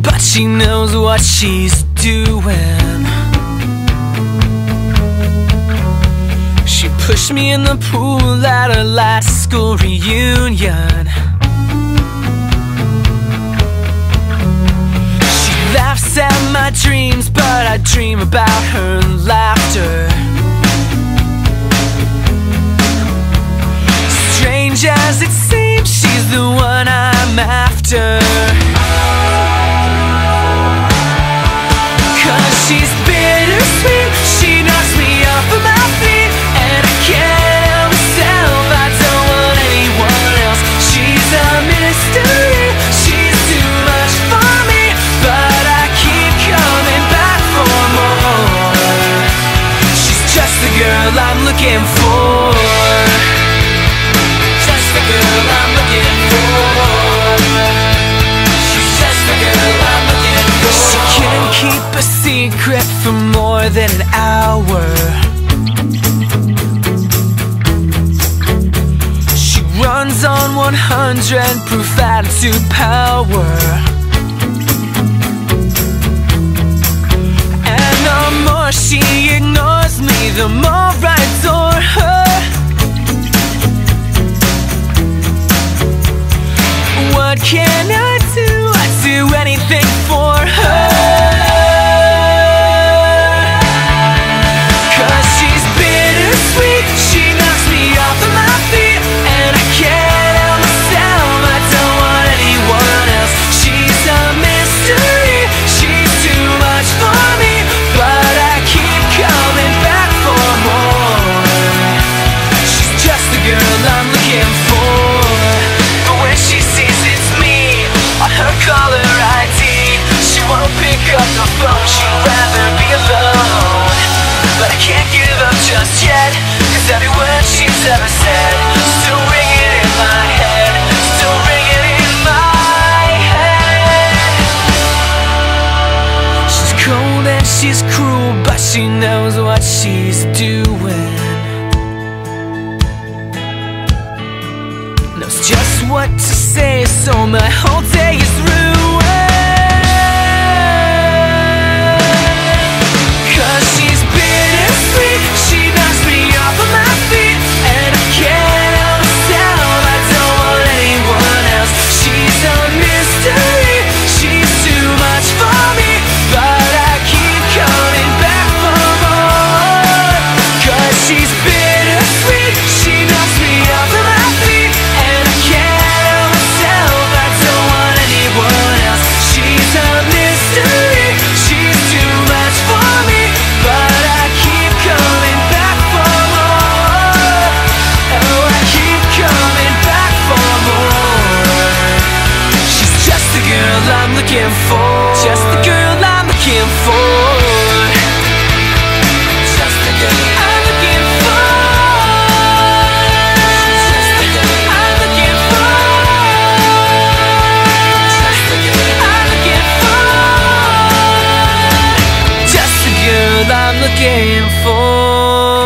but she knows what she's doing. She pushed me in the pool at her last school reunion. She laughs at my dreams, but I dream about her laughter. Strange as it seems, she's the one I'm after. secret for more than an hour. She runs on 100 proof attitude power. And the more she ignores me, the more I adore her. What can I She's cruel, but she knows what she's doing. Knows just what to say, so my whole day is ruined. looking for. Just the girl I'm looking for. I'm looking for. I'm looking for. I'm looking for. Just the girl I'm looking for.